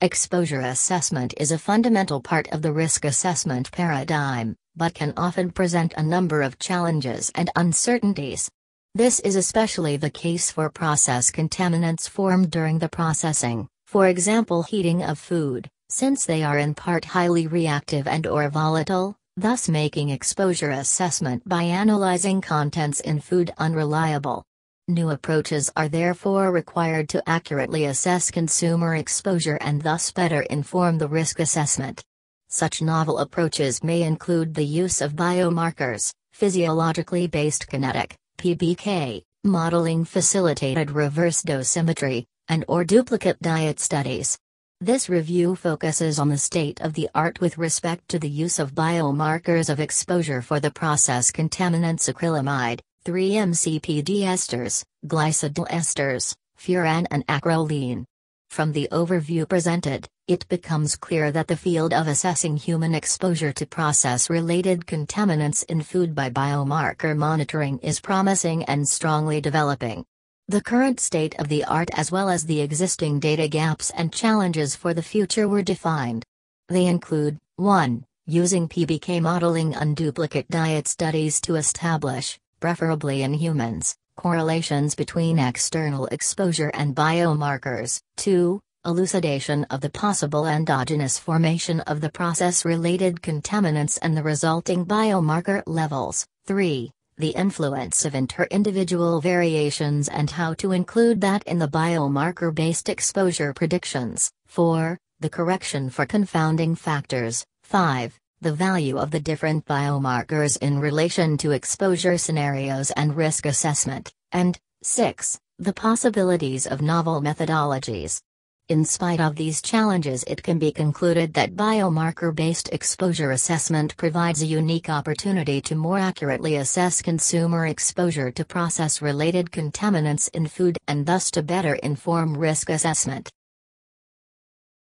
Exposure assessment is a fundamental part of the risk assessment paradigm, but can often present a number of challenges and uncertainties. This is especially the case for process contaminants formed during the processing, for example heating of food, since they are in part highly reactive and or volatile, thus making exposure assessment by analyzing contents in food unreliable. New approaches are therefore required to accurately assess consumer exposure and thus better inform the risk assessment. Such novel approaches may include the use of biomarkers, physiologically based kinetic, PBK, modeling facilitated reverse dosimetry, and or duplicate diet studies. This review focuses on the state of the art with respect to the use of biomarkers of exposure for the process contaminants acrylamide, 3-MCPD esters, glycidyl esters, furan and acrolein. From the overview presented, it becomes clear that the field of assessing human exposure to process-related contaminants in food by biomarker monitoring is promising and strongly developing. The current state of the art as well as the existing data gaps and challenges for the future were defined. They include 1. Using PBK modeling on duplicate diet studies to establish preferably in humans, correlations between external exposure and biomarkers. 2. Elucidation of the possible endogenous formation of the process related contaminants and the resulting biomarker levels. 3. The influence of inter-individual variations and how to include that in the biomarker based exposure predictions. 4. The correction for confounding factors. 5 the value of the different biomarkers in relation to exposure scenarios and risk assessment, and 6. The possibilities of novel methodologies. In spite of these challenges, it can be concluded that biomarker based exposure assessment provides a unique opportunity to more accurately assess consumer exposure to process related contaminants in food and thus to better inform risk assessment.